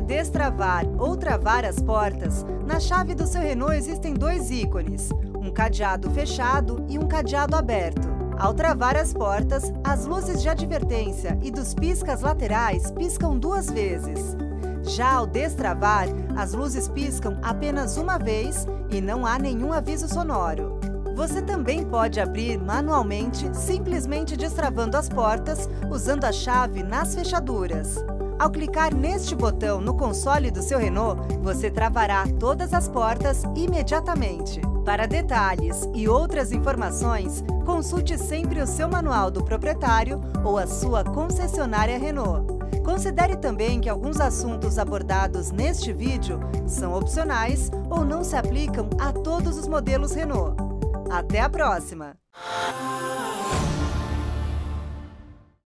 destravar ou travar as portas, na chave do seu Renault existem dois ícones, um cadeado fechado e um cadeado aberto. Ao travar as portas, as luzes de advertência e dos piscas laterais piscam duas vezes. Já ao destravar, as luzes piscam apenas uma vez e não há nenhum aviso sonoro. Você também pode abrir manualmente, simplesmente destravando as portas usando a chave nas fechaduras. Ao clicar neste botão no console do seu Renault, você travará todas as portas imediatamente. Para detalhes e outras informações, consulte sempre o seu manual do proprietário ou a sua concessionária Renault. Considere também que alguns assuntos abordados neste vídeo são opcionais ou não se aplicam a todos os modelos Renault. Até a próxima!